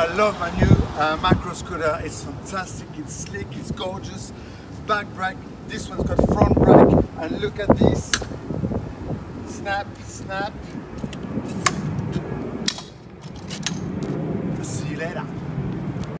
I love my new uh, Micro scooter. It's fantastic, it's slick, it's gorgeous. Back brake, this one's got front brake, and look at this. Snap, snap,